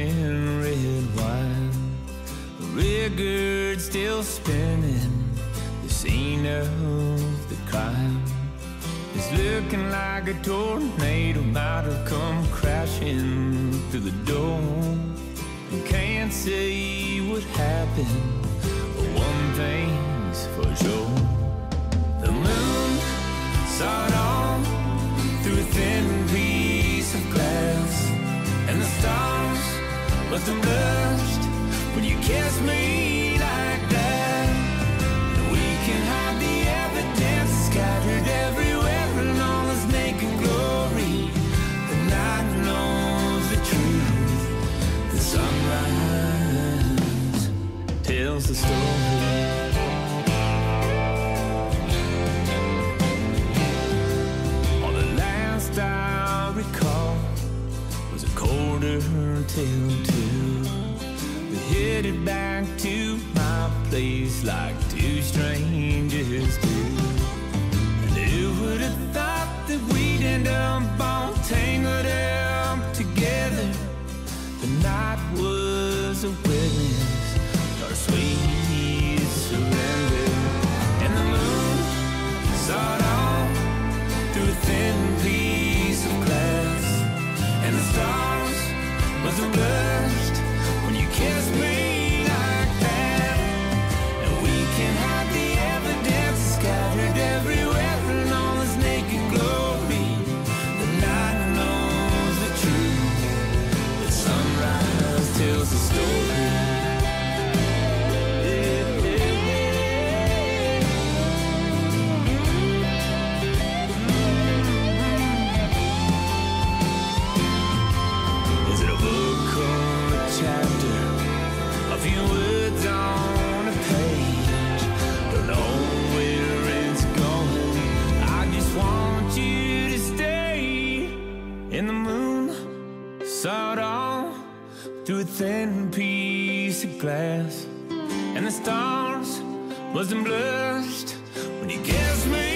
in red wine. The rigged still spinning. The scene of the crime is looking like a tornado might have come crashing through the door. You can't see what happened. Tells the story. All the last I recall was a quarter till two. We headed back to my place like two strangers through a thin piece of glass. And the stars must have blushed when you kissed me like that. And we can hide the evidence scattered everywhere in all its naked glory. The night knows the truth. The sunrise tells the story. Saw it all through a thin piece of glass. And the stars wasn't blushed when you kissed me